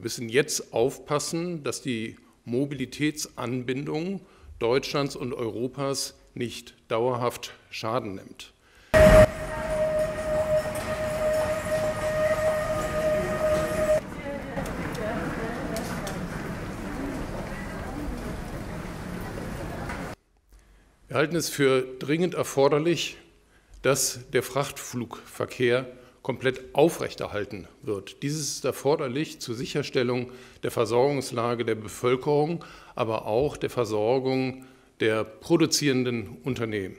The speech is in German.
müssen jetzt aufpassen, dass die Mobilitätsanbindung Deutschlands und Europas nicht dauerhaft Schaden nimmt. Wir halten es für dringend erforderlich, dass der Frachtflugverkehr komplett aufrechterhalten wird. Dieses ist erforderlich zur Sicherstellung der Versorgungslage der Bevölkerung, aber auch der Versorgung der produzierenden Unternehmen.